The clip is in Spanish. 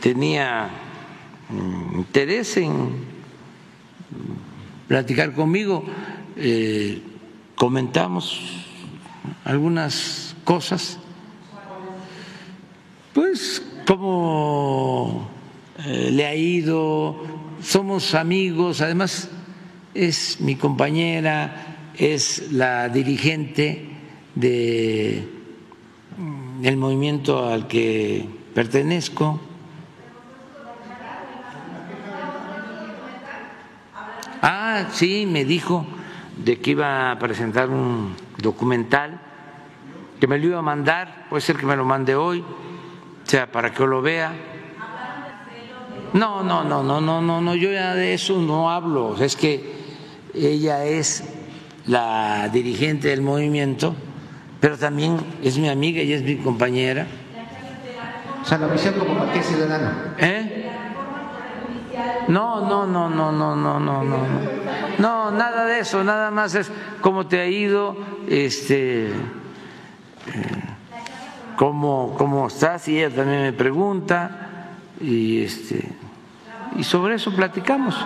tenía mm, interés en platicar conmigo, eh, comentamos algunas cosas, pues cómo eh, le ha ido, somos amigos, además es mi compañera, es la dirigente de mm, el movimiento al que pertenezco. Ah, sí, me dijo de que iba a presentar un documental, que me lo iba a mandar, puede ser que me lo mande hoy, o sea, para que lo vea. No, no, no, no, no, no, no, yo ya de eso no hablo, es que ella es la dirigente del movimiento, pero también es mi amiga y es mi compañera. O sea, la como partido ciudadano. ¿Eh? No, no, no, no, no, no, no, no. No, nada de eso, nada más es cómo te ha ido, este, eh, cómo, cómo estás, y ella también me pregunta, y este, y sobre eso platicamos.